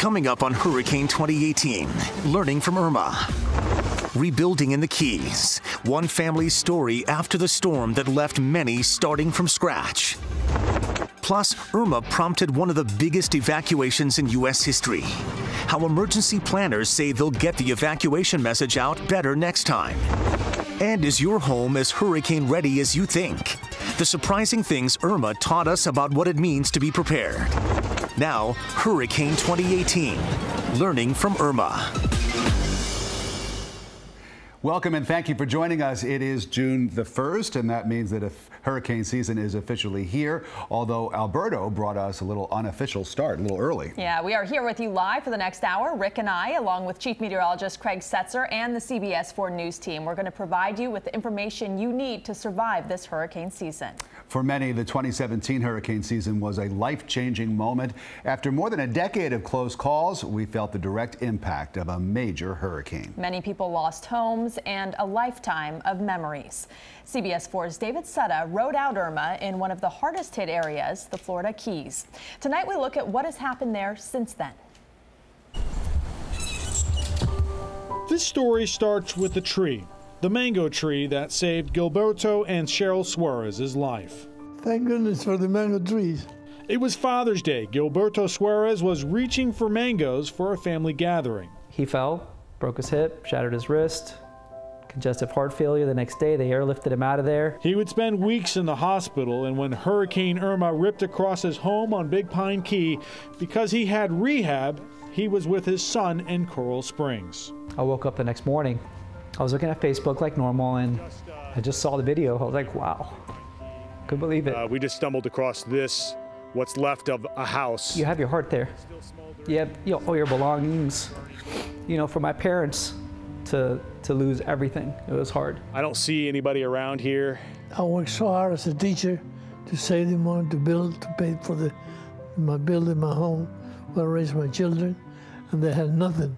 Coming up on Hurricane 2018, learning from Irma. Rebuilding in the Keys, one family's story after the storm that left many starting from scratch. Plus, Irma prompted one of the biggest evacuations in U.S. history. How emergency planners say they'll get the evacuation message out better next time. And is your home as hurricane ready as you think? The surprising things Irma taught us about what it means to be prepared. Now, Hurricane 2018, learning from Irma. Welcome and thank you for joining us. It is June the 1st, and that means that if hurricane season is officially here, although Alberto brought us a little unofficial start, a little early. Yeah, we are here with you live for the next hour. Rick and I, along with Chief Meteorologist Craig Setzer and the CBS 4 News team, we're going to provide you with the information you need to survive this hurricane season. For many, the 2017 hurricane season was a life-changing moment. After more than a decade of close calls, we felt the direct impact of a major hurricane. Many people lost homes and a lifetime of memories. CBS 4's David Sutta rode out Irma in one of the hardest hit areas, the Florida Keys. Tonight we look at what has happened there since then. This story starts with a tree, the mango tree that saved Gilberto and Cheryl Suarez's life. Thank goodness for the mango trees. It was Father's Day. Gilberto Suarez was reaching for mangoes for a family gathering. He fell, broke his hip, shattered his wrist, congestive heart failure the next day. They airlifted him out of there. He would spend weeks in the hospital, and when Hurricane Irma ripped across his home on Big Pine Key, because he had rehab, he was with his son in Coral Springs. I woke up the next morning. I was looking at Facebook like normal, and I just saw the video. I was like, wow, couldn't believe it. Uh, we just stumbled across this, what's left of a house. You have your heart there. You have you know, all your belongings. You know, for my parents, to, to lose everything. It was hard. I don't see anybody around here. I worked so hard as a teacher to save the money to build, to pay for the, my building, my home, where I raised my children, and they had nothing.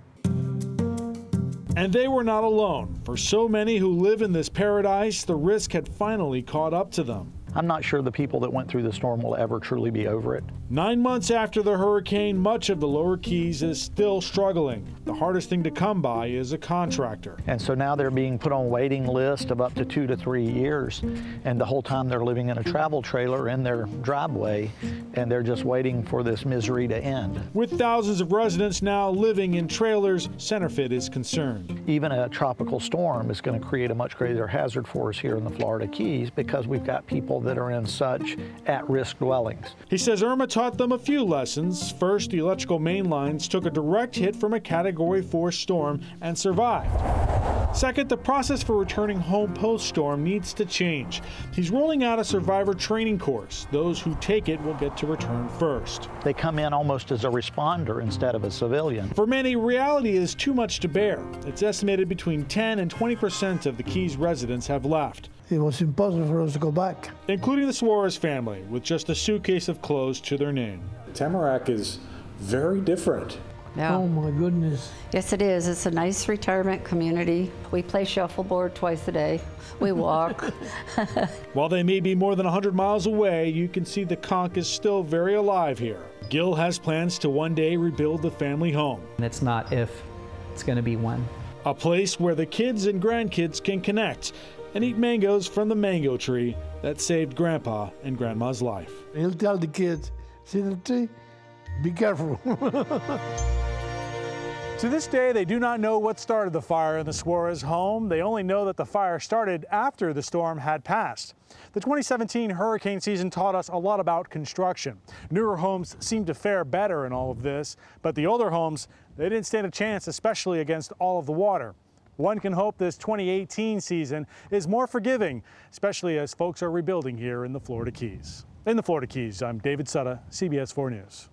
And they were not alone. For so many who live in this paradise, the risk had finally caught up to them. I'm not sure the people that went through the storm will ever truly be over it. Nine months after the hurricane, much of the lower Keys is still struggling. The hardest thing to come by is a contractor. And so now they're being put on waiting list of up to two to three years. And the whole time they're living in a travel trailer in their driveway, and they're just waiting for this misery to end. With thousands of residents now living in trailers, Senterfitt is concerned. Even a tropical storm is going to create a much greater hazard for us here in the Florida Keys because we've got people that are in such at-risk dwellings. He says Irma taught them a few lessons. First, the electrical main lines took a direct hit from a Category 4 storm and survived. Second, the process for returning home post-storm needs to change. He's rolling out a survivor training course. Those who take it will get to return first. They come in almost as a responder instead of a civilian. For many, reality is too much to bear. It's estimated between 10 and 20 percent of the Keys residents have left it was impossible for us to go back. Including the Suarez family, with just a suitcase of clothes to their name. Tamarack is very different. Yeah. Oh my goodness. Yes, it is. It's a nice retirement community. We play shuffleboard twice a day. We walk. While they may be more than 100 miles away, you can see the conch is still very alive here. Gil has plans to one day rebuild the family home. And it's not if, it's going to be when. A place where the kids and grandkids can connect and eat mangoes from the mango tree that saved Grandpa and Grandma's life. He'll tell the kids, see the tree? Be careful. To this day, they do not know what started the fire in the Suarez home. They only know that the fire started after the storm had passed. The 2017 hurricane season taught us a lot about construction. Newer homes seem to fare better in all of this, but the older homes, they didn't stand a chance, especially against all of the water. One can hope this 2018 season is more forgiving, especially as folks are rebuilding here in the Florida Keys. In the Florida Keys, I'm David Sutta, CBS 4 News.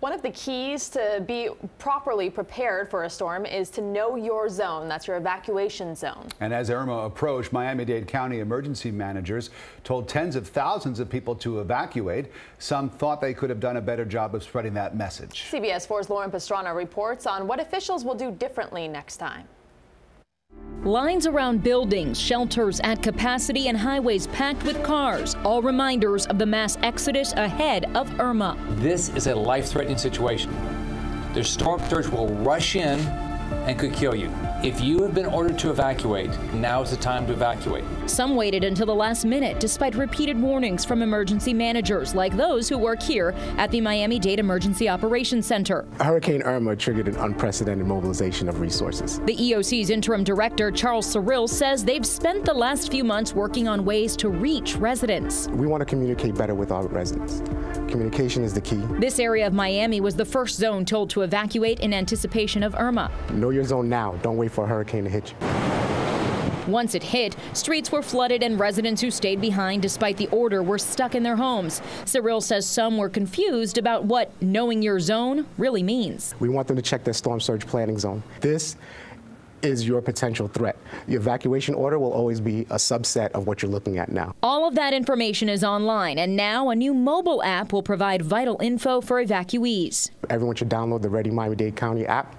One of the keys to be properly prepared for a storm is to know your zone. That's your evacuation zone. And as Irma approached, Miami-Dade County emergency managers told tens of thousands of people to evacuate. Some thought they could have done a better job of spreading that message. CBS 4's Lauren Pastrana reports on what officials will do differently next time. Lines around buildings, shelters at capacity, and highways packed with cars, all reminders of the mass exodus ahead of Irma. This is a life threatening situation. The storm surge will rush in and could kill you. If you have been ordered to evacuate, now is the time to evacuate. Some waited until the last minute despite repeated warnings from emergency managers like those who work here at the Miami Dade Emergency Operations Center. Hurricane Irma triggered an unprecedented mobilization of resources. The EOC's interim director, Charles Cyrille, says they've spent the last few months working on ways to reach residents. We want to communicate better with our residents. Communication is the key. This area of Miami was the first zone told to evacuate in anticipation of Irma. Know your zone now. Don't wait for a hurricane to hit you. Once it hit, streets were flooded and residents who stayed behind despite the order were stuck in their homes. Cyrille says some were confused about what knowing your zone really means. We want them to check their storm surge planning zone. This is your potential threat. The evacuation order will always be a subset of what you're looking at now. All of that information is online, and now a new mobile app will provide vital info for evacuees. Everyone should download the Ready Miami-Dade County app,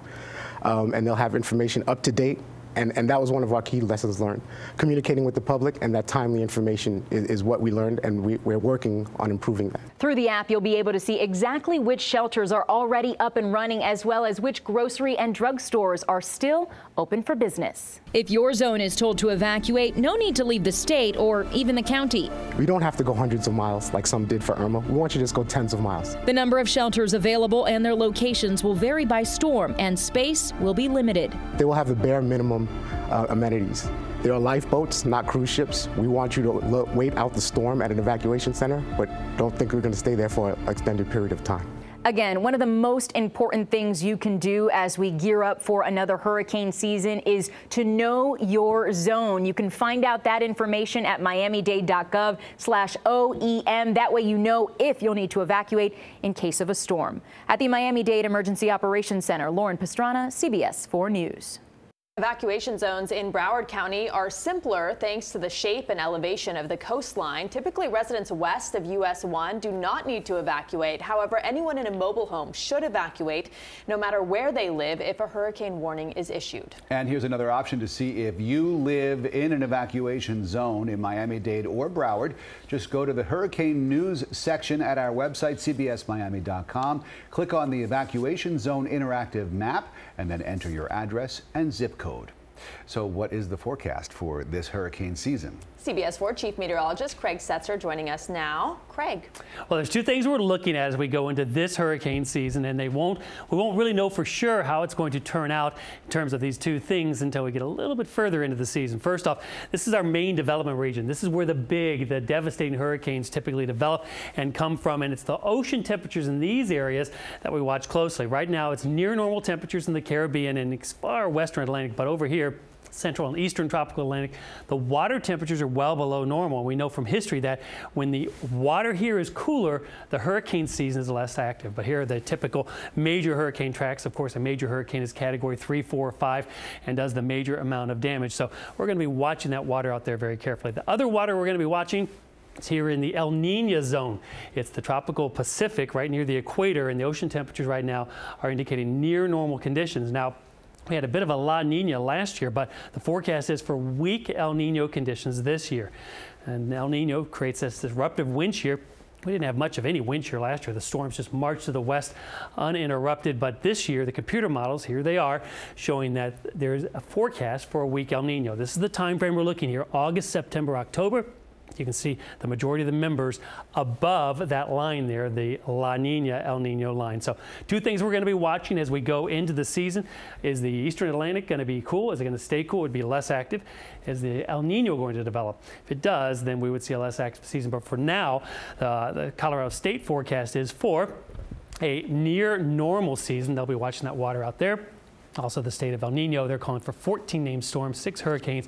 um, and they'll have information up to date and, and that was one of our key lessons learned. Communicating with the public and that timely information is, is what we learned, and we, we're working on improving that. Through the app, you'll be able to see exactly which shelters are already up and running, as well as which grocery and drug stores are still open for business. If your zone is told to evacuate, no need to leave the state or even the county. We don't have to go hundreds of miles like some did for Irma. We want you to just go tens of miles. The number of shelters available and their locations will vary by storm, and space will be limited. They will have the bare minimum uh, amenities. There are lifeboats, not cruise ships. We want you to wait out the storm at an evacuation center, but don't think we're going to stay there for an extended period of time. Again, one of the most important things you can do as we gear up for another hurricane season is to know your zone. You can find out that information at miamidade.gov slash OEM. That way you know if you'll need to evacuate in case of a storm. At the Miami-Dade Emergency Operations Center, Lauren Pastrana, CBS 4 News. Evacuation zones in Broward County are simpler thanks to the shape and elevation of the coastline. Typically, residents west of US 1 do not need to evacuate. However, anyone in a mobile home should evacuate no matter where they live if a hurricane warning is issued. And here's another option to see if you live in an evacuation zone in Miami-Dade or Broward. Just go to the hurricane news section at our website, cbsmiami.com. Click on the evacuation zone interactive map and then enter your address and zip code. So what is the forecast for this hurricane season? CBS 4 Chief Meteorologist Craig Setzer joining us now. Craig. Well, there's two things we're looking at as we go into this hurricane season, and they won't we won't really know for sure how it's going to turn out in terms of these two things until we get a little bit further into the season. First off, this is our main development region. This is where the big, the devastating hurricanes typically develop and come from, and it's the ocean temperatures in these areas that we watch closely. Right now, it's near normal temperatures in the Caribbean and far western Atlantic, but over here, central and eastern tropical Atlantic, the water temperatures are well below normal. We know from history that when the water here is cooler, the hurricane season is less active. But here are the typical major hurricane tracks. Of course, a major hurricane is category three, four, five, and does the major amount of damage. So we're going to be watching that water out there very carefully. The other water we're going to be watching it's here in the El Nino zone. It's the tropical Pacific right near the equator, and the ocean temperatures right now are indicating near normal conditions. Now, we had a bit of a La Nina last year, but the forecast is for weak El Nino conditions this year. And El Nino creates this disruptive wind shear. We didn't have much of any wind shear last year. The storms just marched to the west uninterrupted. But this year, the computer models, here they are, showing that there's a forecast for a weak El Nino. This is the time frame we're looking here, August, September, October. You can see the majority of the members above that line there, the La Nina El Nino line. So two things we're going to be watching as we go into the season. Is the Eastern Atlantic going to be cool? Is it going to stay cool? It would be less active. Is the El Nino going to develop? If it does, then we would see a less active season. But for now, uh, the Colorado State forecast is for a near normal season. They'll be watching that water out there. Also, the state of El Nino, they're calling for 14 named storms, six hurricanes,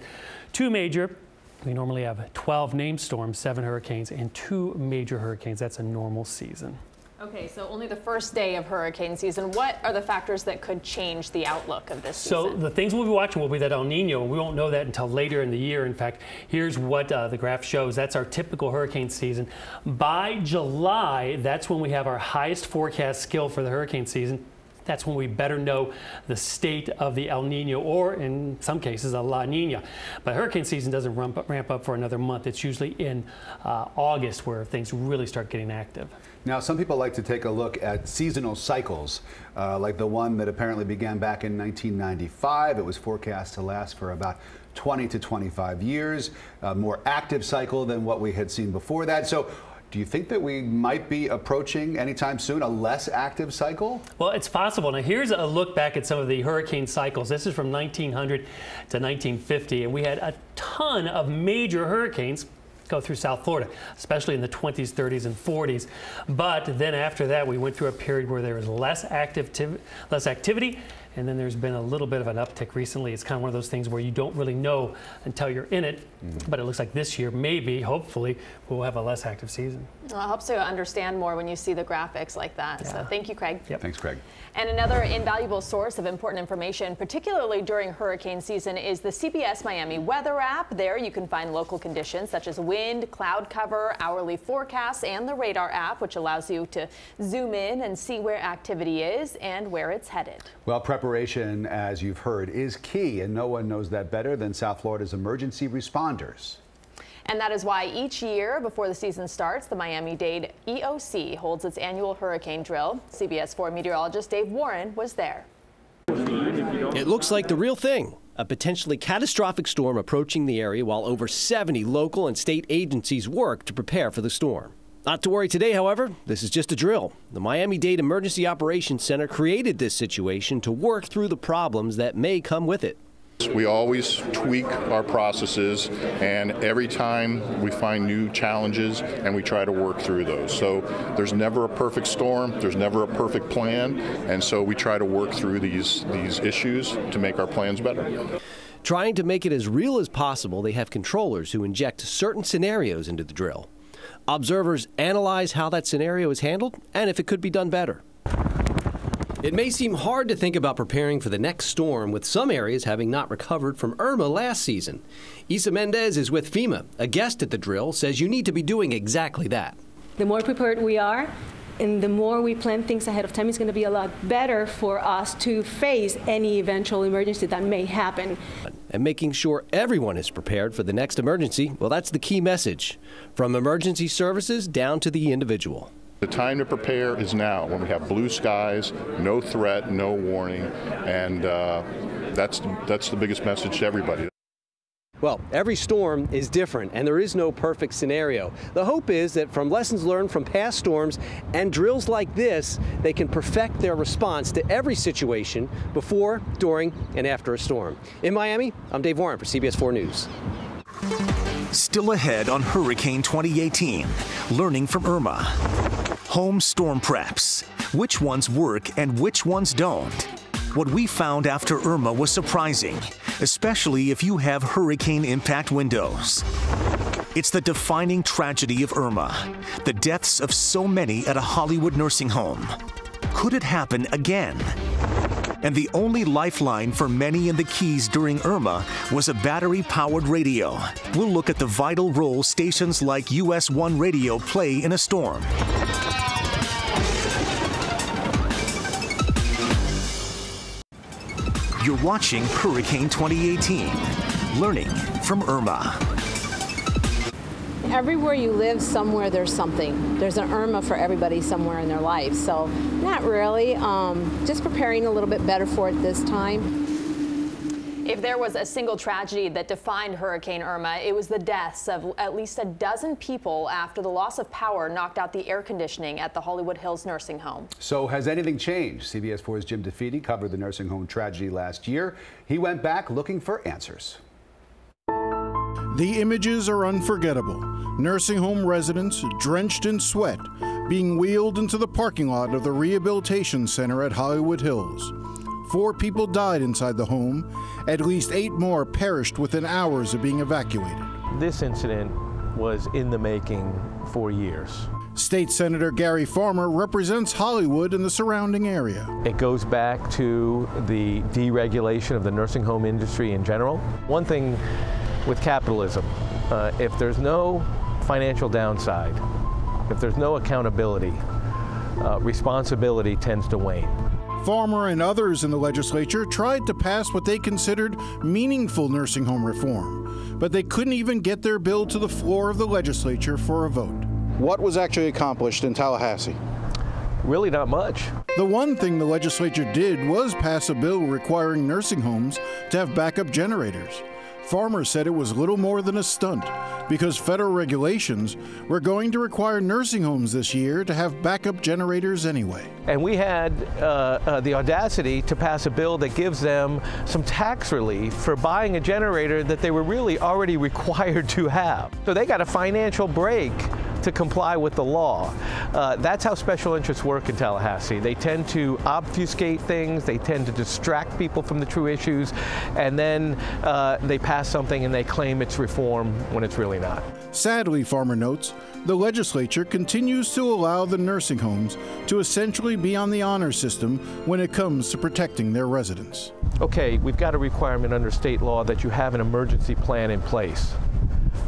two major, we normally have 12 named storms, seven hurricanes, and two major hurricanes. That's a normal season. Okay, so only the first day of hurricane season. What are the factors that could change the outlook of this so season? So the things we'll be watching will be that El Nino, and we won't know that until later in the year. In fact, here's what uh, the graph shows. That's our typical hurricane season. By July, that's when we have our highest forecast skill for the hurricane season. That's when we better know the state of the El Nino or in some cases a La Nina. But hurricane season doesn't ramp up, ramp up for another month. It's usually in uh, August where things really start getting active. Now, some people like to take a look at seasonal cycles, uh, like the one that apparently began back in 1995. It was forecast to last for about 20 to 25 years, a more active cycle than what we had seen before that. So, do you think that we might be approaching anytime soon a less active cycle? Well, it's possible. Now, here's a look back at some of the hurricane cycles. This is from 1900 to 1950, and we had a ton of major hurricanes go through South Florida, especially in the 20s, 30s, and 40s. But then after that, we went through a period where there was less active, less activity, and then there's been a little bit of an uptick recently. It's kind of one of those things where you don't really know until you're in it. Mm -hmm. But it looks like this year, maybe, hopefully, we'll have a less active season. Well, I hope to understand more when you see the graphics like that. Yeah. So thank you, Craig. Yep. Thanks, Craig. And another invaluable source of important information, particularly during hurricane season, is the CBS Miami weather app. There you can find local conditions such as wind, cloud cover, hourly forecasts, and the radar app, which allows you to zoom in and see where activity is and where it's headed. Well, preparation, as you've heard, is key, and no one knows that better than South Florida's emergency responders. And that is why each year before the season starts, the Miami-Dade EOC holds its annual hurricane drill. CBS 4 meteorologist Dave Warren was there. It looks like the real thing. A potentially catastrophic storm approaching the area while over 70 local and state agencies work to prepare for the storm. Not to worry today, however, this is just a drill. The Miami Dade Emergency Operations Center created this situation to work through the problems that may come with it. We always tweak our processes, and every time we find new challenges, and we try to work through those. So there's never a perfect storm, there's never a perfect plan, and so we try to work through these these issues to make our plans better. Trying to make it as real as possible, they have controllers who inject certain scenarios into the drill. Observers analyze how that scenario is handled and if it could be done better. It may seem hard to think about preparing for the next storm, with some areas having not recovered from Irma last season. Isa Mendez is with FEMA. A guest at the drill says you need to be doing exactly that. The more prepared we are, and the more we plan things ahead of time, it's going to be a lot better for us to face any eventual emergency that may happen. And making sure everyone is prepared for the next emergency, well, that's the key message. From emergency services down to the individual. The time to prepare is now when we have blue skies, no threat, no warning, and uh, that's, that's the biggest message to everybody. Well, every storm is different and there is no perfect scenario. The hope is that from lessons learned from past storms and drills like this, they can perfect their response to every situation before, during, and after a storm. In Miami, I'm Dave Warren for CBS 4 News. Still ahead on Hurricane 2018, learning from Irma. Home storm preps. Which ones work and which ones don't? What we found after Irma was surprising, especially if you have hurricane impact windows. It's the defining tragedy of Irma, the deaths of so many at a Hollywood nursing home. Could it happen again? And the only lifeline for many in the Keys during Irma was a battery powered radio. We'll look at the vital role stations like US 1 Radio play in a storm. You're watching Hurricane 2018, learning from Irma. Everywhere you live, somewhere there's something. There's an Irma for everybody somewhere in their life. So, not really. Um, just preparing a little bit better for it this time. If there was a single tragedy that defined Hurricane Irma, it was the deaths of at least a dozen people after the loss of power knocked out the air conditioning at the Hollywood Hills nursing home. So has anything changed? CBS 4's Jim DeFede covered the nursing home tragedy last year. He went back looking for answers. The images are unforgettable. Nursing home residents, drenched in sweat, being wheeled into the parking lot of the Rehabilitation Center at Hollywood Hills. Four people died inside the home. At least eight more perished within hours of being evacuated. This incident was in the making for years. State Senator Gary Farmer represents Hollywood and the surrounding area. It goes back to the deregulation of the nursing home industry in general. One thing with capitalism. Uh, if there's no financial downside, if there's no accountability, uh, responsibility tends to wane. Farmer and others in the legislature tried to pass what they considered meaningful nursing home reform, but they couldn't even get their bill to the floor of the legislature for a vote. What was actually accomplished in Tallahassee? Really, not much. The one thing the legislature did was pass a bill requiring nursing homes to have backup generators. Farmer said it was little more than a stunt because federal regulations were going to require nursing homes this year to have backup generators anyway. And we had uh, uh, the audacity to pass a bill that gives them some tax relief for buying a generator that they were really already required to have. So they got a financial break to comply with the law. Uh, that's how special interests work in Tallahassee. They tend to obfuscate things, they tend to distract people from the true issues, and then uh, they pass something and they claim it's reform when it's really not. Sadly, Farmer notes, the legislature continues to allow the nursing homes to essentially be on the honor system when it comes to protecting their residents. Okay, we've got a requirement under state law that you have an emergency plan in place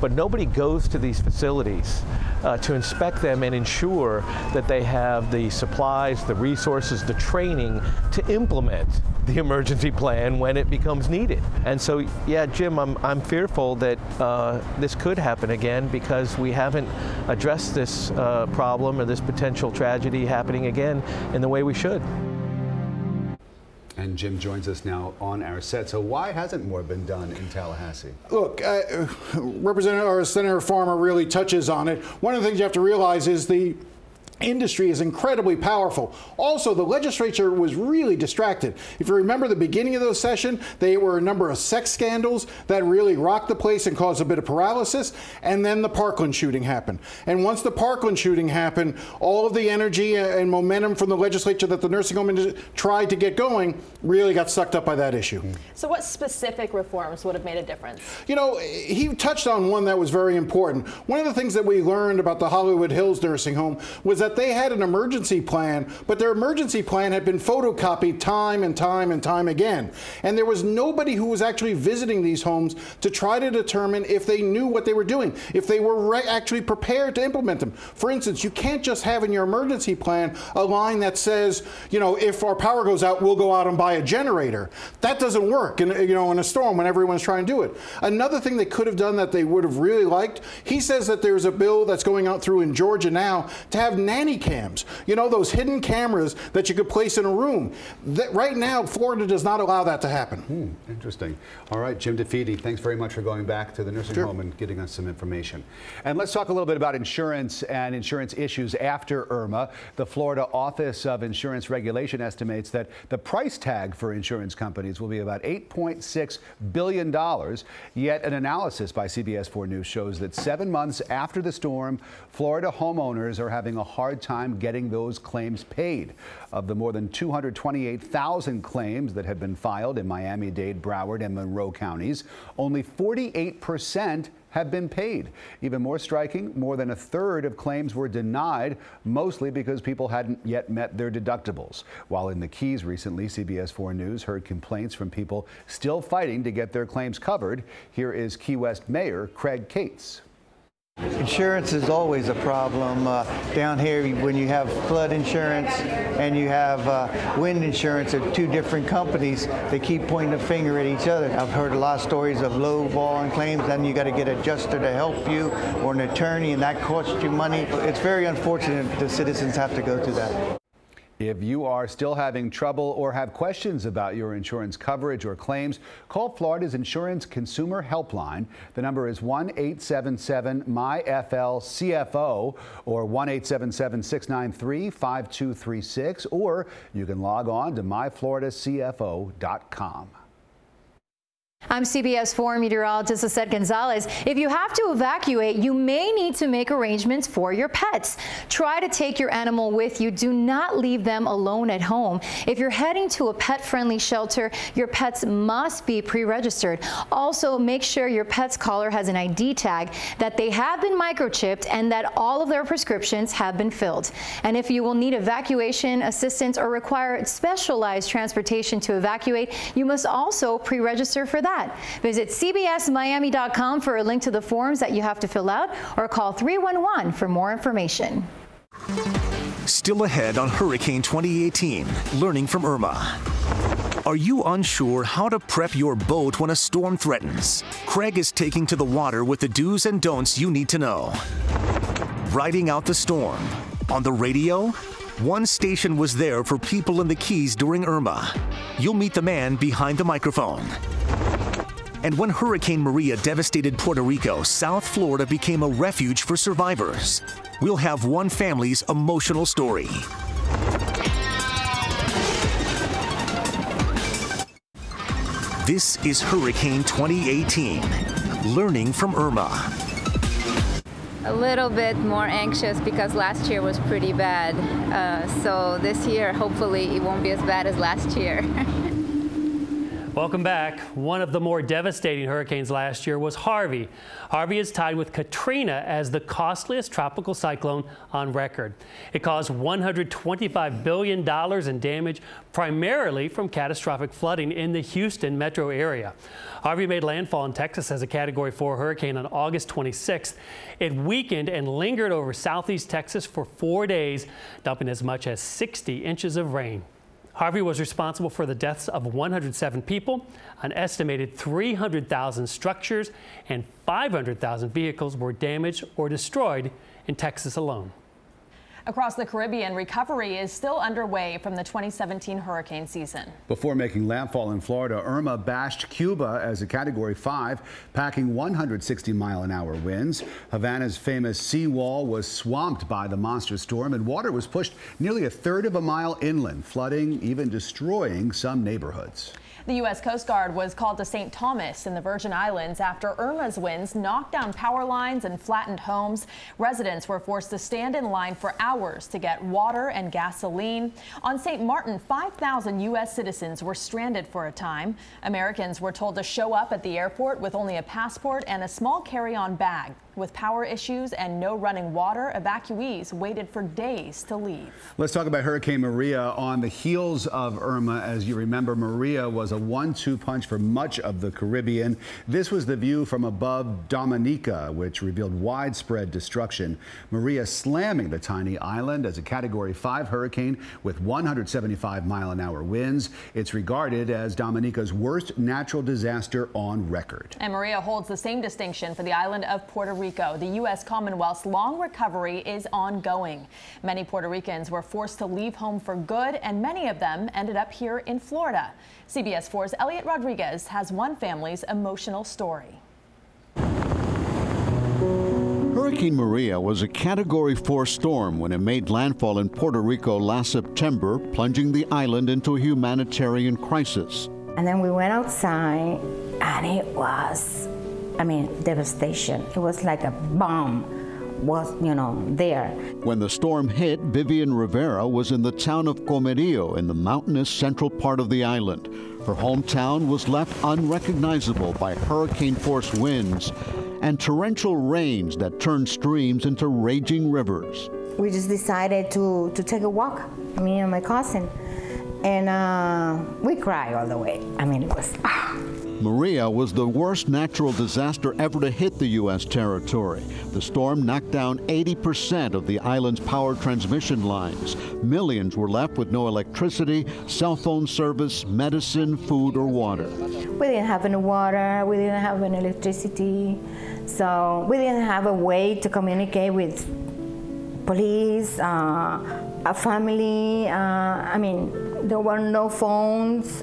but nobody goes to these facilities uh, to inspect them and ensure that they have the supplies, the resources, the training to implement the emergency plan when it becomes needed. And so, yeah, Jim, I'm, I'm fearful that uh, this could happen again because we haven't addressed this uh, problem or this potential tragedy happening again in the way we should. And Jim joins us now on our set. So why hasn't more been done in Tallahassee? Look, uh, Representative or Senator Farmer really touches on it. One of the things you have to realize is the industry is incredibly powerful. Also, the legislature was really distracted. If you remember the beginning of the session, there were a number of sex scandals that really rocked the place and caused a bit of paralysis. And then the Parkland shooting happened. And once the Parkland shooting happened, all of the energy and momentum from the legislature that the nursing home tried to get going really got sucked up by that issue. So, what specific reforms would have made a difference? You know, he touched on one that was very important. One of the things that we learned about the Hollywood Hills nursing home was that they had an emergency plan, but their emergency plan had been photocopied time and time and time again. And there was nobody who was actually visiting these homes to try to determine if they knew what they were doing, if they were actually prepared to implement them. For instance, you can't just have in your emergency plan a line that says, you know, if our power goes out, we'll go out and buy a generator. That doesn't work, in, you know, in a storm when everyone's trying to do it. Another thing they could have done that they would have really liked, he says that there's a bill that's going out through in Georgia now to have nanny cams. You know, those hidden cameras that you could place in a room. That, right now, Florida does not allow that to happen. Hmm, interesting. All right, Jim DeFede, thanks very much for going back to the nursing sure. home and getting us some information. And let's talk a little bit about insurance and insurance issues after Irma. The Florida Office of Insurance Regulation estimates that the price tag for insurance companies will be about $8.6 billion. Yet an analysis by CBS 4 News shows that seven months after the storm, Florida homeowners are having a hard time time getting those claims paid. Of the more than 228,000 claims that have been filed in Miami Dade, Broward, and Monroe counties, only 48 percent have been paid. Even more striking, more than a third of claims were denied, mostly because people hadn't yet met their deductibles. While in the Keys recently, CBS 4 News heard complaints from people still fighting to get their claims covered. Here is Key West Mayor Craig Cates. Insurance is always a problem. Uh, down here, when you have flood insurance and you have uh, wind insurance, they're two different companies. They keep pointing the finger at each other. I've heard a lot of stories of low balling claims, then you got to get an adjuster to help you or an attorney, and that costs you money. It's very unfortunate the citizens have to go through that. If you are still having trouble or have questions about your insurance coverage or claims, call Florida's Insurance Consumer Helpline. The number is 1 877 MyFLCFO or 1 877 693 5236, or you can log on to myfloridacfo.com. I'm CBS 4 meteorologist Lisette Gonzalez. If you have to evacuate, you may need to make arrangements for your pets. Try to take your animal with you. Do not leave them alone at home. If you're heading to a pet-friendly shelter, your pets must be pre-registered. Also, make sure your pet's collar has an ID tag, that they have been microchipped, and that all of their prescriptions have been filled. And if you will need evacuation assistance or require specialized transportation to evacuate, you must also pre-register for that Visit cbsmiami.com for a link to the forms that you have to fill out or call 311 for more information. Still ahead on Hurricane 2018, learning from Irma. Are you unsure how to prep your boat when a storm threatens? Craig is taking to the water with the do's and don'ts you need to know. Riding out the storm. On the radio, one station was there for people in the Keys during Irma. You'll meet the man behind the microphone. And when Hurricane Maria devastated Puerto Rico, South Florida became a refuge for survivors. We'll have one family's emotional story. This is Hurricane 2018, learning from Irma. A little bit more anxious because last year was pretty bad. Uh, so this year, hopefully, it won't be as bad as last year. Welcome back. One of the more devastating hurricanes last year was Harvey. Harvey is tied with Katrina as the costliest tropical cyclone on record. It caused $125 billion in damage, primarily from catastrophic flooding in the Houston metro area. Harvey made landfall in Texas as a Category 4 hurricane on August 26th. It weakened and lingered over southeast Texas for four days, dumping as much as 60 inches of rain. Harvey was responsible for the deaths of 107 people, an estimated 300,000 structures, and 500,000 vehicles were damaged or destroyed in Texas alone. Across the Caribbean, recovery is still underway from the 2017 hurricane season. Before making landfall in Florida, Irma bashed Cuba as a Category 5, packing 160 mile an hour winds. Havana's famous seawall was swamped by the monster storm, and water was pushed nearly a third of a mile inland, flooding, even destroying some neighborhoods. The U.S. Coast Guard was called to St. Thomas in the Virgin Islands after Irma's winds knocked down power lines and flattened homes. Residents were forced to stand in line for hours to get water and gasoline. On St. Martin, 5,000 U.S. citizens were stranded for a time. Americans were told to show up at the airport with only a passport and a small carry-on bag. With power issues and no running water, evacuees waited for days to leave. Let's talk about Hurricane Maria on the heels of Irma. As you remember, Maria was a one-two punch for much of the Caribbean. This was the view from above Dominica, which revealed widespread destruction. Maria slamming the tiny island as a Category 5 hurricane with 175 mile an hour winds. It's regarded as Dominica's worst natural disaster on record. And Maria holds the same distinction for the island of Puerto Rico. The U.S. Commonwealth's long recovery is ongoing. Many Puerto Ricans were forced to leave home for good, and many of them ended up here in Florida. CBS 4's Eliott Rodriguez has one family's emotional story. Hurricane Maria was a Category 4 storm when it made landfall in Puerto Rico last September, plunging the island into a humanitarian crisis. And then we went outside, and it was, I mean, devastation. It was like a bomb was, you know, there. When the storm hit, Vivian Rivera was in the town of Comerio in the mountainous central part of the island. Her hometown was left unrecognizable by hurricane force winds and torrential rains that turned streams into raging rivers. We just decided to, to take a walk, me and my cousin, and uh, we cried all the way. I mean, it was. Ah. Maria was the worst natural disaster ever to hit the U.S. territory. The storm knocked down 80% of the island's power transmission lines. Millions were left with no electricity, cell phone service, medicine, food, or water. We didn't have any water, we didn't have any electricity, so we didn't have a way to communicate with police, uh, a family. Uh, I mean, there were no phones,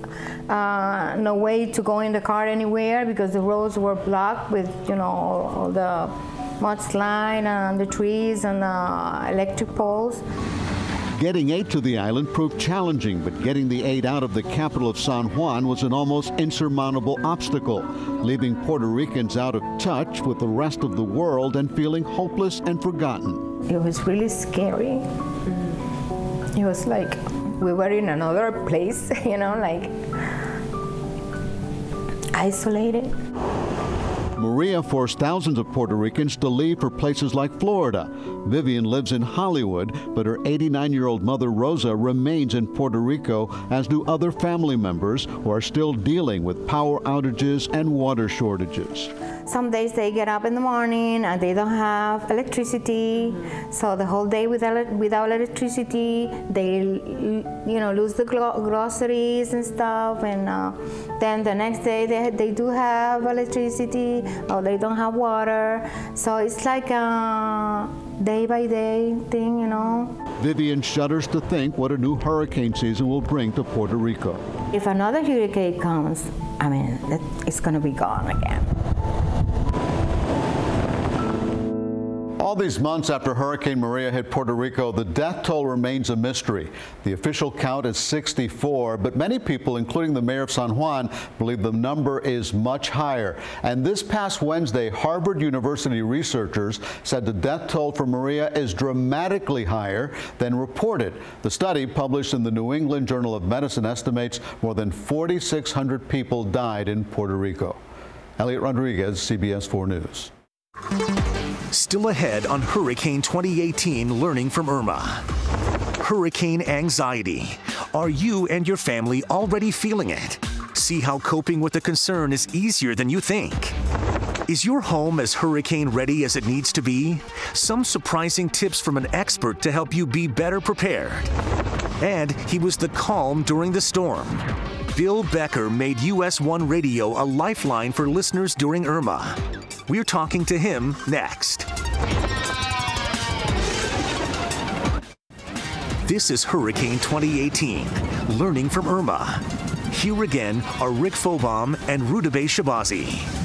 uh, no way to go in the car anywhere because the roads were blocked with, you know, all the mudslide and the trees and uh, electric poles. Getting aid to the island proved challenging, but getting the aid out of the capital of San Juan was an almost insurmountable obstacle, leaving Puerto Ricans out of touch with the rest of the world and feeling hopeless and forgotten. It was really scary. It was like we were in another place, you know, like isolated. Maria forced thousands of Puerto Ricans to leave for places like Florida. Vivian lives in Hollywood, but her 89 year old mother, Rosa, remains in Puerto Rico, as do other family members who are still dealing with power outages and water shortages. Some days they get up in the morning and they don't have electricity, so the whole day without without electricity, they you know lose the groceries and stuff, and uh, then the next day they they do have electricity or they don't have water. So it's like a day by day thing, you know. Vivian shudders to think what a new hurricane season will bring to Puerto Rico. If another hurricane comes, I mean, it's going to be gone again. All these months after Hurricane Maria hit Puerto Rico, the death toll remains a mystery. The official count is 64, but many people, including the mayor of San Juan, believe the number is much higher. And this past Wednesday, Harvard University researchers said the death toll for Maria is dramatically higher than reported. The study, published in the New England Journal of Medicine, estimates more than 4,600 people died in Puerto Rico. Eliott Rodriguez, CBS 4 News. Still ahead on Hurricane 2018 Learning from Irma. Hurricane anxiety. Are you and your family already feeling it? See how coping with the concern is easier than you think. Is your home as hurricane ready as it needs to be? Some surprising tips from an expert to help you be better prepared. And he was the calm during the storm. Bill Becker made US 1 Radio a lifeline for listeners during Irma. We're talking to him next. This is Hurricane 2018, Learning from Irma. Here again are Rick Folbaum and Rudabeh Shahbazi.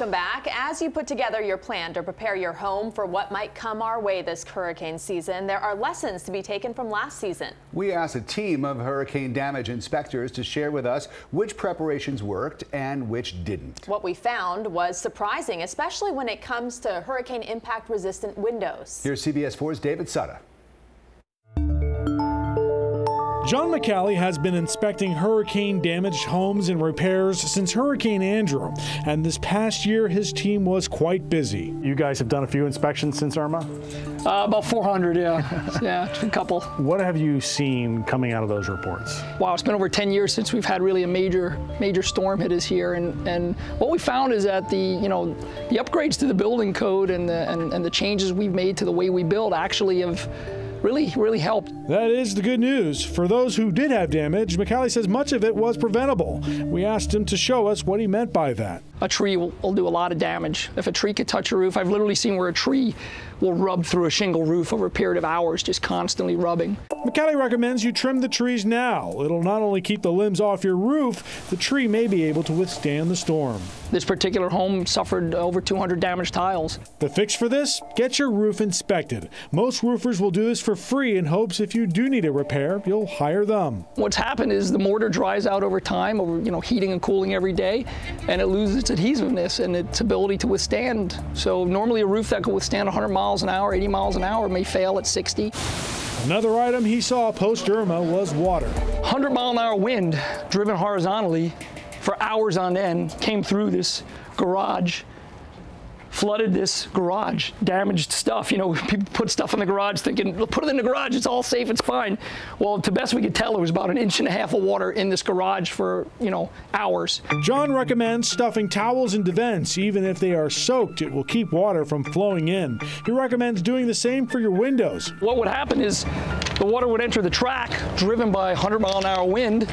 Welcome back. As you put together your plan to prepare your home for what might come our way this hurricane season, there are lessons to be taken from last season. We asked a team of hurricane damage inspectors to share with us which preparations worked and which didn't. What we found was surprising, especially when it comes to hurricane impact resistant windows. Here's CBS 4's David Sutta. John McCallie has been inspecting hurricane damaged homes and repairs since Hurricane Andrew, and this past year his team was quite busy. You guys have done a few inspections since Irma? Uh, about 400, yeah. yeah, a couple. What have you seen coming out of those reports? Wow, it's been over 10 years since we've had really a major major storm hit us here, and, and what we found is that the, you know, the upgrades to the building code and the, and, and the changes we've made to the way we build actually have really, really helped. That is the good news. For those who did have damage, McCallie says much of it was preventable. We asked him to show us what he meant by that. A tree will, will do a lot of damage. If a tree could touch a roof, I've literally seen where a tree will rub through a shingle roof over a period of hours, just constantly rubbing. McCallie recommends you trim the trees now. It'll not only keep the limbs off your roof, the tree may be able to withstand the storm. This particular home suffered over 200 damaged tiles. The fix for this? Get your roof inspected. Most roofers will do this for free in hopes if you do need a repair, you'll hire them. What's happened is the mortar dries out over time, over you know heating and cooling every day, and it loses its adhesiveness and its ability to withstand. So normally a roof that could withstand 100 miles an hour, 80 miles an hour may fail at 60. Another item he saw post Irma was water. 100 mile an hour wind driven horizontally for hours on end came through this garage flooded this garage, damaged stuff. You know, people put stuff in the garage thinking, put it in the garage, it's all safe, it's fine. Well, to best we could tell, it was about an inch and a half of water in this garage for, you know, hours. John recommends stuffing towels into vents. Even if they are soaked, it will keep water from flowing in. He recommends doing the same for your windows. What would happen is the water would enter the track, driven by 100 mile an hour wind,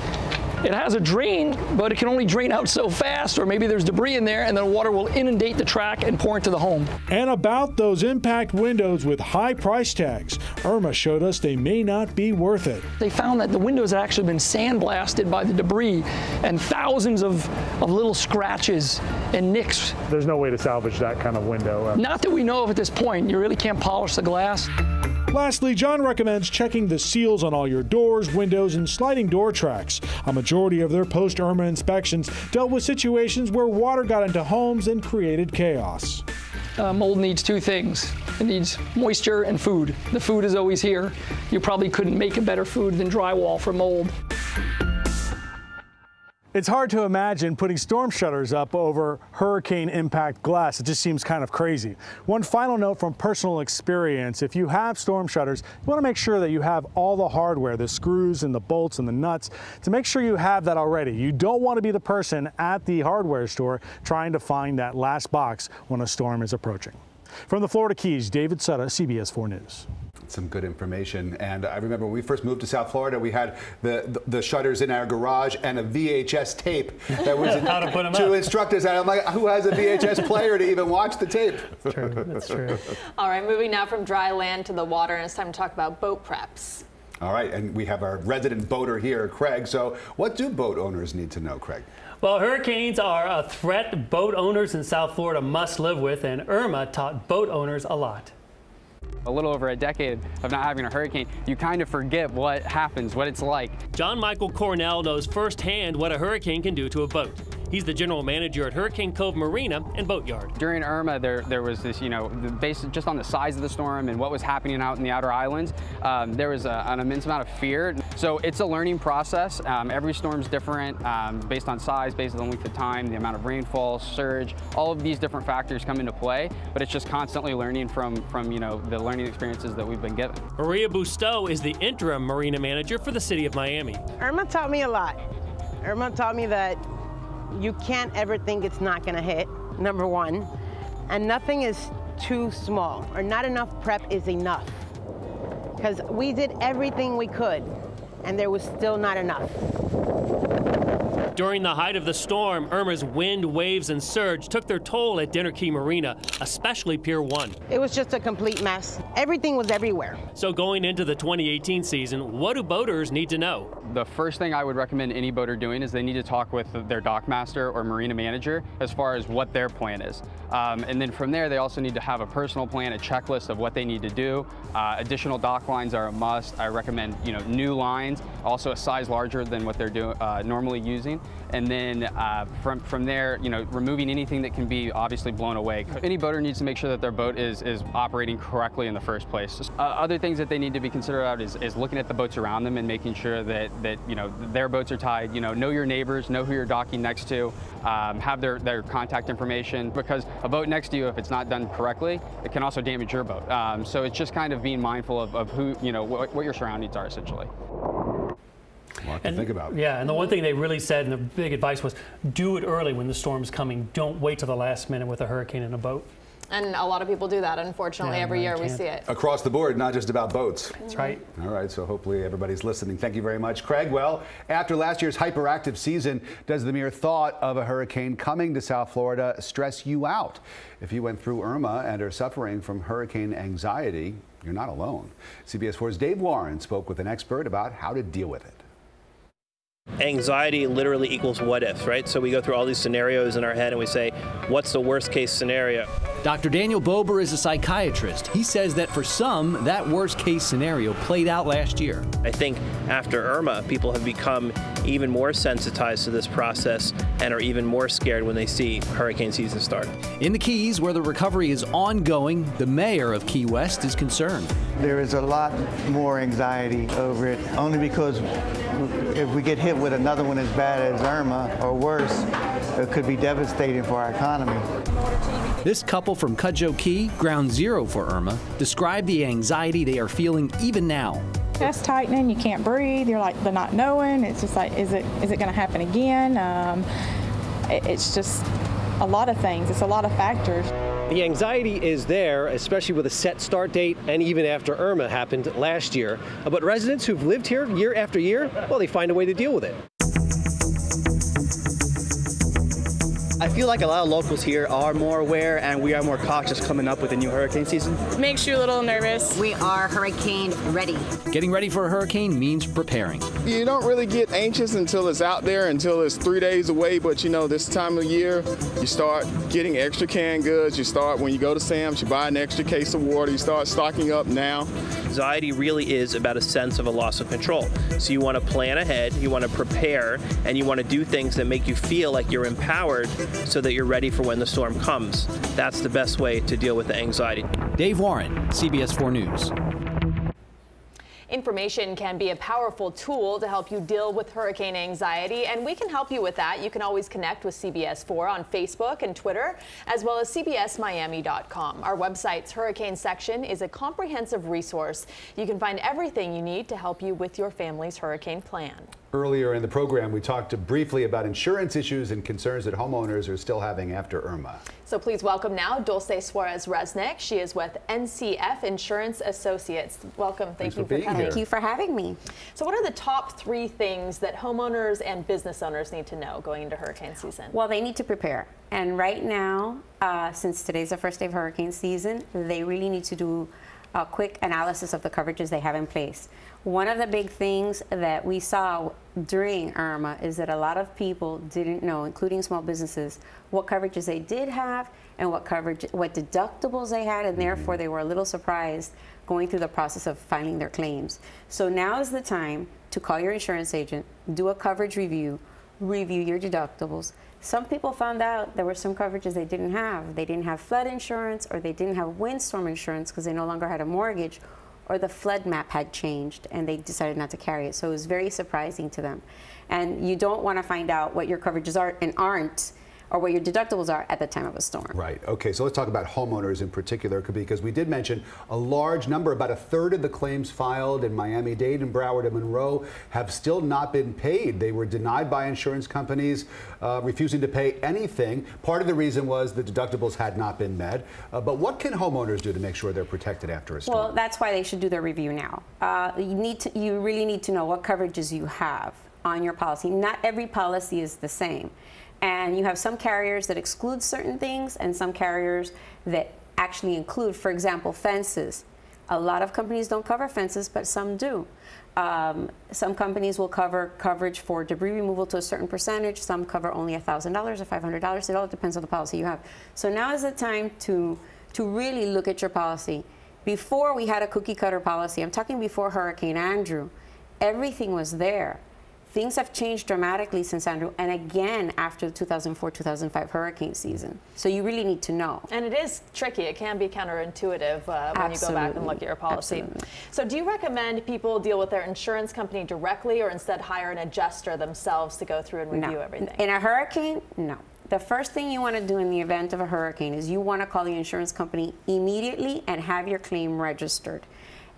it has a drain, but it can only drain out so fast, or maybe there's debris in there, and then water will inundate the track and pour into the home. And about those impact windows with high price tags, Irma showed us they may not be worth it. They found that the windows had actually been sandblasted by the debris, and thousands of, of little scratches and nicks. There's no way to salvage that kind of window. Uh. Not that we know of at this point. You really can't polish the glass. Lastly, John recommends checking the seals on all your doors, windows, and sliding door tracks. A majority of their post Irma inspections dealt with situations where water got into homes and created chaos. Uh, mold needs two things. It needs moisture and food. The food is always here. You probably couldn't make a better food than drywall for mold. It's hard to imagine putting storm shutters up over hurricane impact glass. It just seems kind of crazy. One final note from personal experience. If you have storm shutters, you want to make sure that you have all the hardware, the screws and the bolts and the nuts, to make sure you have that already. You don't want to be the person at the hardware store trying to find that last box when a storm is approaching. From the Florida Keys, David Sutta, CBS 4 News some good information. And I remember when we first moved to South Florida, we had the the, the shutters in our garage and a VHS tape that was How to, put them to up. instruct us. And I'm like, who has a VHS player to even watch the tape? That's true. That's true. All right, moving now from dry land to the water, and it's time to talk about boat preps. All right, and we have our resident boater here, Craig. So, what do boat owners need to know, Craig? Well, hurricanes are a threat boat owners in South Florida must live with, and Irma taught boat owners a lot. A little over a decade of not having a hurricane, you kind of forget what happens, what it's like. John Michael Cornell knows firsthand what a hurricane can do to a boat. He's the general manager at Hurricane Cove Marina and Boatyard. During Irma, there there was this, you know, based just on the size of the storm and what was happening out in the outer islands, um, there was a, an immense amount of fear. So it's a learning process. Um, every storm's different um, based on size, based on the length of time, the amount of rainfall, surge, all of these different factors come into play. But it's just constantly learning from from you know the learning experiences that we've been given. Maria Busto is the interim marina manager for the city of Miami. Irma taught me a lot. Irma taught me that you can't ever think it's not to hit, number one. And nothing is too small, or not enough prep is enough. Because we did everything we could, and there was still not enough. During the height of the storm, Irma's wind, waves, and surge took their toll at Dinner Key Marina, especially Pier 1. It was just a complete mess. Everything was everywhere. So going into the 2018 season, what do boaters need to know? The first thing I would recommend any boater doing is they need to talk with their dock master or marina manager as far as what their plan is. Um, and then from there, they also need to have a personal plan, a checklist of what they need to do. Uh, additional dock lines are a must. I recommend, you know, new lines, also a size larger than what they're doing uh, normally using. And then uh, from from there, you know, removing anything that can be obviously blown away. Any boater needs to make sure that their boat is is operating correctly in the first place. Uh, other things that they need to be considered of is, is looking at the boats around them and making sure that that you know their boats are tied. You know, know your neighbors, know who you're docking next to, um, have their their contact information because a boat next to you, if it's not done correctly, it can also damage your boat. Um, so it's just kind of being mindful of, of who you know what your surroundings are essentially. A lot to And- think about. Yeah, and the one thing they really said, and the big advice was, do it early when the storm's coming. Don't wait till the last minute with a hurricane in a boat. And a lot of people do that, unfortunately. Yeah, Every year we can't. see it. Across the board, not just about boats. That's right. All right, so hopefully everybody's listening. Thank you very much, Craig. Well, after last year's hyperactive season, does the mere thought of a hurricane coming to South Florida stress you out? If you went through Irma and are suffering from hurricane anxiety, you're not alone. CBS 4's Dave Warren spoke with an expert about how to deal with it. Anxiety literally equals what if, right? So we go through all these scenarios in our head and we say, what's the worst case scenario? Dr. Daniel Bober is a psychiatrist. He says that for some, that worst case scenario played out last year. I think after Irma, people have become even more sensitized to this process and are even more scared when they see hurricane season start. In the Keys, where the recovery is ongoing, the mayor of Key West is concerned. There is a lot more anxiety over it, only because if we get hit with another one as bad as Irma or worse, it could be devastating for our economy. This couple from Cudjoe Key, ground zero for Irma, described the anxiety they are feeling even now. chest tightening, you can't breathe, you're like the not knowing. It's just like, is it is it going to happen again? Um, it- it's just a lot of things. It's a lot of factors. The anxiety is there, especially with a set start date and even after Irma happened last year. But residents who've lived here year after year, well, they find a way to deal with it. I feel like a lot of locals here are more aware and we are more cautious coming up with the new hurricane season. Makes you a little nervous. We are hurricane ready. Getting ready for a hurricane means preparing. You don't really get anxious until it's out there, until it's three days away. But you know, this time of year, you start getting extra canned goods. You start when you go to Sam's, you buy an extra case of water. You start stocking up now. Anxiety really is about a sense of a loss of control. So you want to plan ahead, you want to prepare, and you want to do things that make you feel like you're empowered so that you're ready for when the storm comes. That's the best way to deal with the anxiety. Dave Warren, CBS 4 News. Information can be a powerful tool to help you deal with hurricane anxiety, and we can help you with that. You can always connect with CBS4 on Facebook and Twitter, as well as CBSMiami.com. Our website's hurricane section is a comprehensive resource. You can find everything you need to help you with your family's hurricane plan. Earlier in the program, we talked briefly about insurance issues and concerns that homeowners are still having after Irma. So please welcome now Dulce Suarez Resnick. She is with NCF Insurance Associates. Welcome. Thank Thanks you for for, coming. here. Thank you for having me. So, what are the top three things that homeowners and business owners need to know going into hurricane season? Well, they need to prepare. And right now, uh, since today's the first day of hurricane season, they really need to do a quick analysis of the coverages they have in place. One of the big things that we saw during Irma is that a lot of people didn't know, including small businesses, what coverages they did have and what coverage, what deductibles they had, and therefore mm-hmm. they were a little surprised going through the process of filing their claims. So now is the time to call your insurance agent, do a coverage review, review your deductibles. Some people found out there were some coverages they didn't have. They didn't have flood insurance or they didn't have windstorm insurance because they no longer had a mortgage or the flood map had changed and they decided not to carry it. So it was very surprising to them. And you don't want to find out what your coverages are and aren't or what your deductibles are at the time of a storm. Right. Okay. So let's talk about homeowners in particular, because we did mention a large number, about a third of the claims filed in Miami-Dade and Broward and Monroe have still not been paid. They were denied by insurance companies, uh, refusing to pay anything. Part of the reason was the deductibles had not been met. Uh, but what can homeowners do to make sure they're protected after a storm? Well, that's why they should do their review now. Uh, you need to, you really need to know what coverages you have on your policy. Not every policy is the same. And you have some carriers that exclude certain things and some carriers that actually include, for example, fences. A lot of companies don't cover fences, but some do. Um, some companies will cover coverage for debris removal to a certain percentage. Some cover only $1,000 or $500. It all depends on the policy you have. So now is the time to, to really look at your policy. Before we had a cookie cutter policy, I'm talking before Hurricane Andrew, everything was there. Things have changed dramatically since Andrew, and again after the 2004-2005 hurricane season. So you really need to know. And it is tricky. It can be counterintuitive uh, when you go back and look at your policy. Absolutely. So do you recommend people deal with their insurance company directly or instead hire an adjuster themselves to go through and review no. everything? In a hurricane, no. The first thing you want to do in the event of a hurricane is you want to call the insurance company immediately and have your claim registered.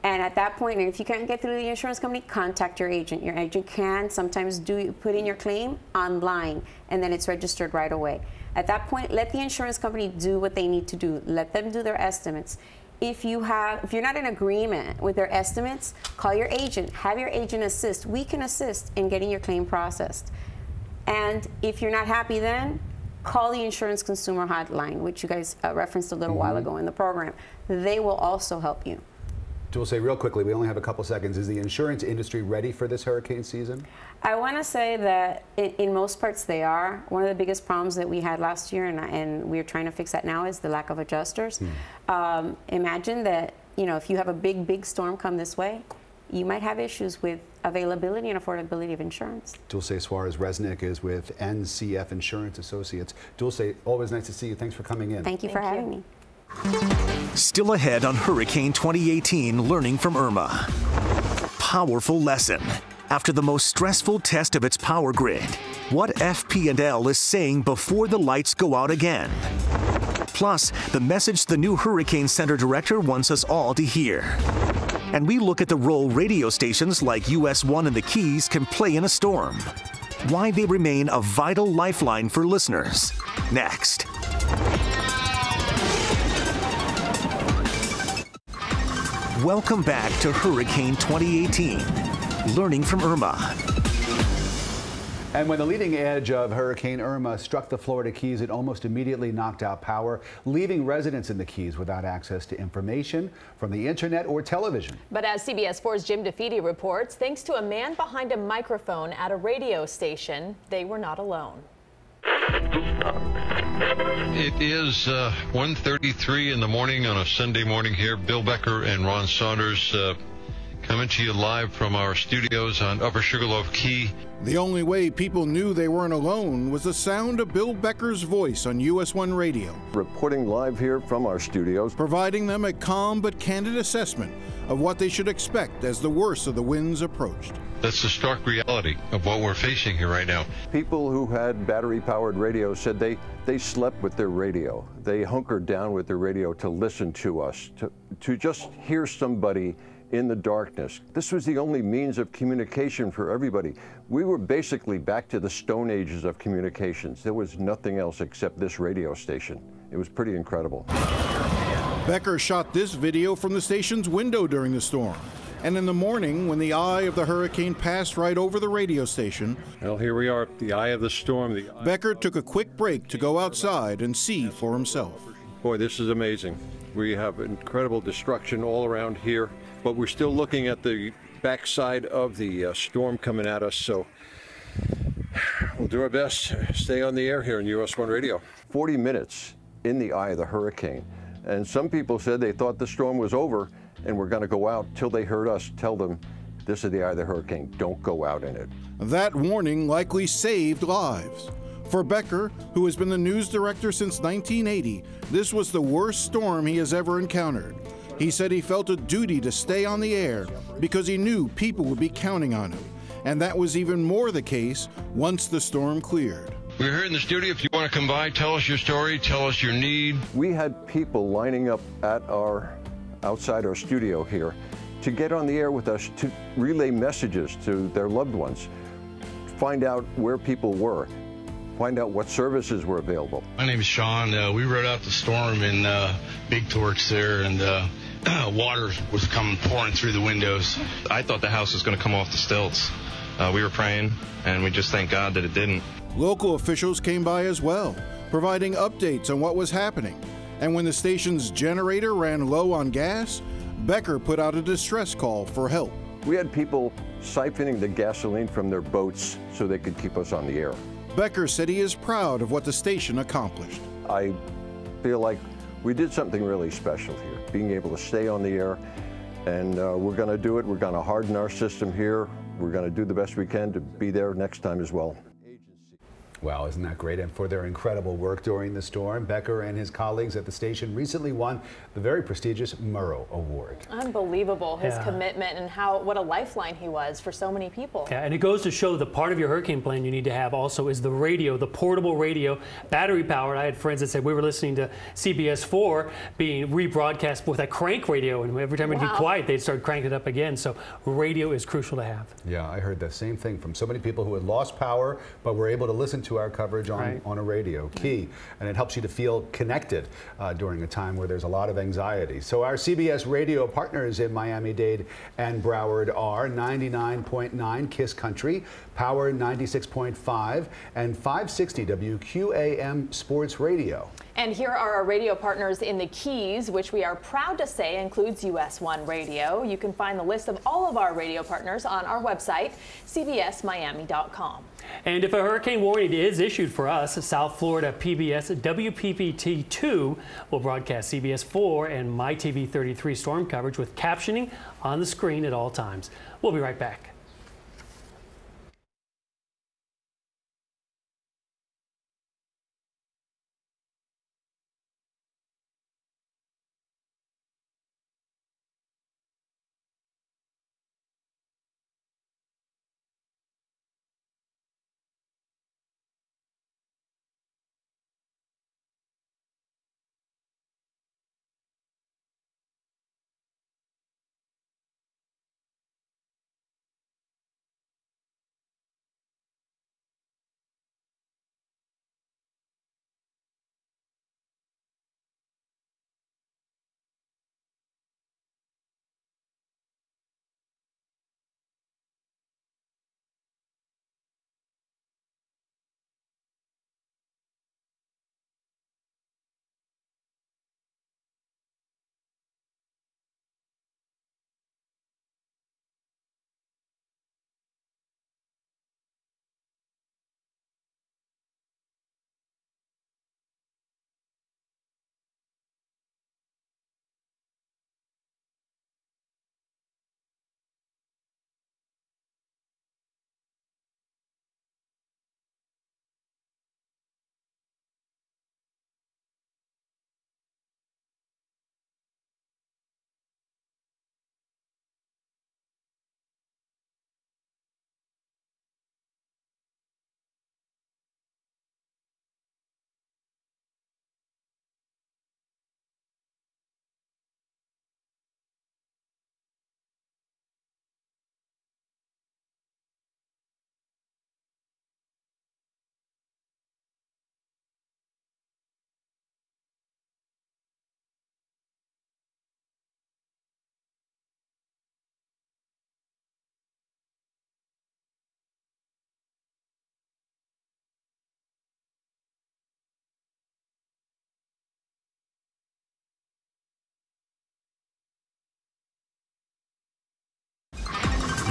And at that point, if you can't get through the insurance company, contact your agent. Your agent can sometimes do put in your claim online, and then it's registered right away. At that point, let the insurance company do what they need to do. Let them do their estimates. If you have, if you're not in agreement with their estimates, call your agent. Have your agent assist. We can assist in getting your claim processed. And if you're not happy, then call the insurance consumer hotline, which you guys uh, referenced a little while ago in the program. They will also help you. We'll say real quickly, we only have a couple seconds. Is the insurance industry ready for this hurricane season? I want to say that in, in, most parts they are. One of the biggest problems that we had last year, and, and we're trying to fix that now, is the lack of adjusters. Hmm. Um, imagine that, you know, if you have a big, big storm come this way, you might have issues with availability and affordability of insurance. Dulce Suarez Resnick is with NCF Insurance Associates. Dulce, always nice to see you. Thanks for coming in. Thank you for Thank having me. Still ahead on Hurricane 2018 Learning from Irma. Powerful lesson. After the most stressful test of its power grid, what FP&L is saying before the lights go out again. Plus, the message the new Hurricane Center director wants us all to hear. And we look at the role radio stations like US 1 and the Keys can play in a storm. Why they remain a vital lifeline for listeners. Next. Welcome back to Hurricane 2018, Learning from Irma. And when the leading edge of Hurricane Irma struck the Florida Keys, it almost immediately knocked out power, leaving residents in the Keys without access to information from the internet or television. But as CBS 4's Jim DeFede reports, thanks to a man behind a microphone at a radio station, they were not alone. It is uh, 1.33 in the morning on a Sunday morning here. Bill Becker and Ron Saunders uh, Coming to you live from our studios on Upper Sugarloaf Key. The only way people knew they weren't alone was the sound of Bill Becker's voice on US 1 Radio. Reporting live here from our studios. Providing them a calm but candid assessment of what they should expect as the worst of the winds approached. That's the stark reality of what we're facing here right now. People who had battery powered radios said they, they slept with their radio. They hunkered down with their radio to listen to us, to, to just hear somebody in the darkness. This was the only means of communication for everybody. We were basically back to the stone ages of communications. There was nothing else except this radio station. It was pretty incredible. Becker shot this video from the station's window during the storm. And in the morning, when the eye of the hurricane passed right over the radio station, well, here we are, the eye of the storm. The Becker took a quick break to go outside and see for himself. Boy, this is amazing. We have incredible destruction all around here, but we're still looking at the backside of the uh, storm coming at us. So we'll do our best to stay on the air here in US 1 Radio. 40 minutes in the eye of the hurricane. And some people said they thought the storm was over and were going to go out till they heard us tell them this is the eye of the hurricane. Don't go out in it. That warning likely saved lives. For Becker, who has been the news director since 1980, this was the worst storm he has ever encountered. He said he felt a duty to stay on the air because he knew people would be counting on him. And that was even more the case once the storm cleared. We're here in the studio. If you want to come by, tell us your story, tell us your need. We had people lining up at our outside our studio here to get on the air with us to relay messages to their loved ones, find out where people were, find out what services were available. My name is Sean. Uh, we rode out the storm in uh, Big Torch there, and uh, water was coming pouring through the windows. I thought the house was going to come off the stilts. Uh, we were praying, and we just thank God that it didn't. Local officials came by as well, providing updates on what was happening. And when the station's generator ran low on gas, Becker put out a distress call for help. We had people siphoning the gasoline from their boats so they could keep us on the air. Becker said he is proud of what the station accomplished. I feel like we did something really special here, being able to stay on the air. And uh, we're going to do it. We're going to harden our system here. We're going to do the best we can to be there next time as well. Wow, isn't that great? And for their incredible work during the storm, Becker and his colleagues at the station recently won the very prestigious Murrow Award. Unbelievable, his Yeah. commitment and how what a lifeline he was for so many people. Yeah, and it goes to show the part of your hurricane plan you need to have also is the radio, the portable radio, battery powered. I had friends that said we were listening to CBS 4 being rebroadcast with a crank radio, and every time it'd be quiet, they'd start cranking it up again. So radio is crucial to have. Yeah, I heard the same thing from so many people who had lost power but were able to listen to our coverage on, Right. on a radio. Key. And it helps you to feel connected uh, during a time where there's a lot of anxiety. So our CBS radio partners in Miami-Dade and Broward are 99.9 KISS Country, Power 96.5, and 560 WQAM Sports Radio. And here are our radio partners in the Keys, which we are proud to say includes US One Radio. You can find the list of all of our radio partners on our website, cbsmiami.com. And if a hurricane warning is issued for us, South Florida PBS WPBT2 will broadcast CBS 4 and MyTV 33 storm coverage with captioning on the screen at all times. We'll be right back.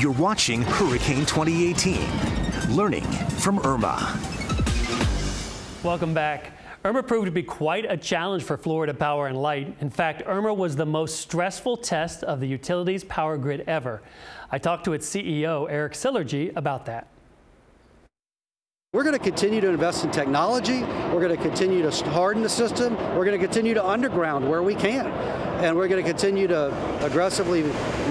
You're watching Hurricane 2018, learning from Irma. Welcome back. Irma proved to be quite a challenge for Florida Power and Light. In fact, Irma was the most stressful test of the utility's power grid ever. I talked to its CEO, Eric Silagy, about that. We're going to continue to invest in technology. We're going to continue to harden the system. We're going to continue to underground where we can. And we're going to continue to aggressively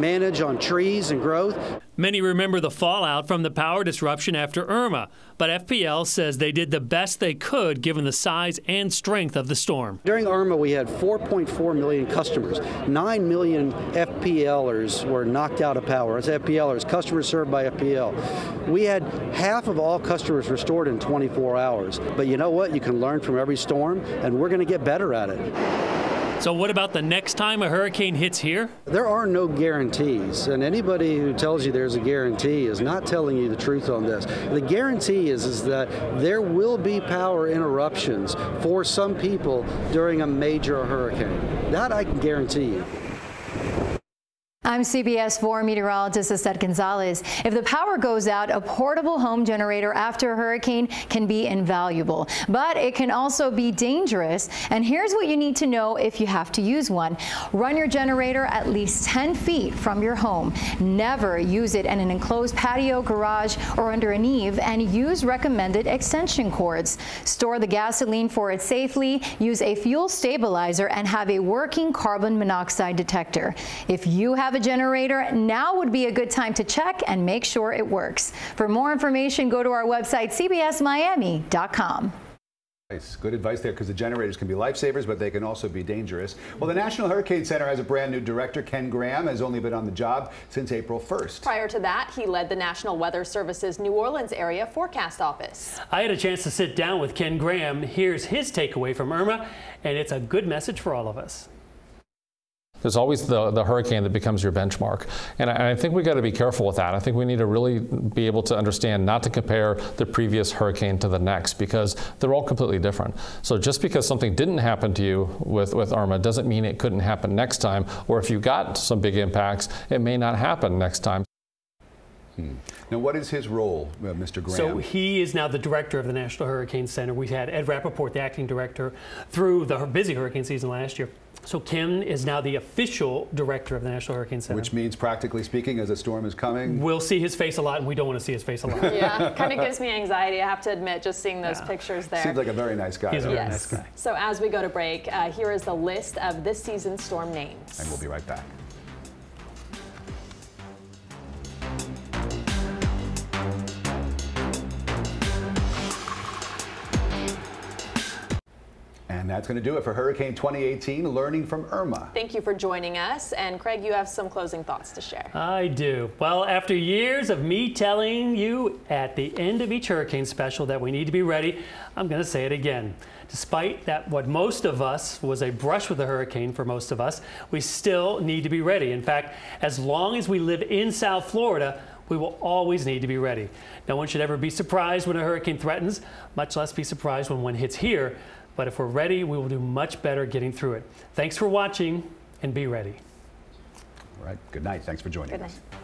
manage on trees and growth. Many remember the fallout from the power disruption after Irma, but FPL says they did the best they could given the size and strength of the storm. During Irma, we had 4.4 million customers. 9 million FPLers were knocked out of power. As FPLers, customers served by FPL. We had half of all customers restored in 24 hours. But you know what? You can learn from every storm, and we're going to get better at it. So, what about the next time a hurricane hits here? There are no guarantees, and anybody who tells you there's a guarantee is not telling you the truth on this. The guarantee is, is that there will be power interruptions for some people during a major hurricane. That I can guarantee you. I'm CBS 4 meteorologist Lissette Gonzalez. If the power goes out, a portable home generator after a hurricane can be invaluable, but it can also be dangerous. And here's what you need to know if you have to use one. Run your generator at least 10 feet from your home. Never use it in an enclosed patio, garage, or under an eave, and use recommended extension cords. Store the gasoline for it safely, use a fuel stabilizer, and have a working carbon monoxide detector. If you have a generator, now would be a good time to check and make sure it works. For more information, go to our website, cbsmiami.com. Nice. Good advice there because the generators can be lifesavers, but they can also be dangerous. Well, the National Hurricane Center has a brand new director. Ken Graham has only been on the job since April 1st. Prior to that, he led the National Weather Service's New Orleans area forecast office. I had a chance to sit down with Ken Graham. Here's his takeaway from Irma, and it's a good message for all of us. There's always the, the hurricane that becomes your benchmark. And I, I think we got to be careful with that. I think we need to really be able to understand not to compare the previous hurricane to the next because they're all completely different. So just because something didn't happen to you with, with Irma doesn't mean it couldn't happen next time. Or if you got some big impacts, it may not happen next time. Hmm. Now, what is his role, uh, Mr. Graham? So he is now the director of the National Hurricane Center. We had Ed Rappaport, the acting director, through the busy hurricane season last year. So Ken is now the official director of the National Hurricane Center. Which means, practically speaking, as a storm is coming, we'll see his face a lot, and we don't want to see his face a lot. yeah, kind of gives me anxiety. I have to admit, just seeing those yeah. pictures there. Seems like a very nice guy. He's a very yes. nice guy. So as we go to break, uh, here is the list of this season's storm names. And we'll be right back. And that's going to do it for Hurricane 2018, Learning from Irma. Thank you for joining us. And Craig, you have some closing thoughts to share. I do. Well, after years of me telling you at the end of each hurricane special that we need to be ready, I'm going to say it again. Despite that what most of us was a brush with a hurricane for most of us, we still need to be ready. In fact, as long as we live in South Florida, we will always need to be ready. No one should ever be surprised when a hurricane threatens, much less be surprised when one hits here. But if we're ready, we will do much better getting through it. Thanks for watching and be ready. All right. Good night. Thanks for joining Good us. Night.